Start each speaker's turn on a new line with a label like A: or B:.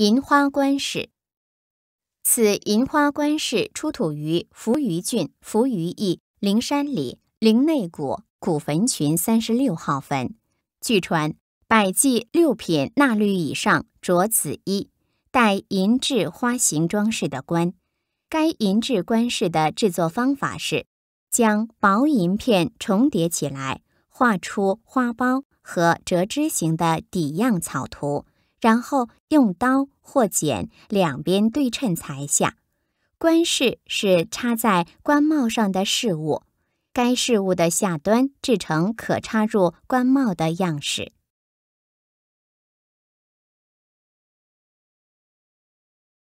A: 银花冠饰。此银花冠饰出土于扶余郡扶余邑灵山里灵内谷古坟群三十六号坟。据传，百计六品纳律以上着紫衣，带银质花形装饰的冠。该银质冠饰的制作方法是，将薄银片重叠起来，画出花苞和折枝形的底样草图。然后用刀或剪两边对称裁下。冠饰是插在冠帽上的饰物，该饰物的下端制成可插入冠帽的样式。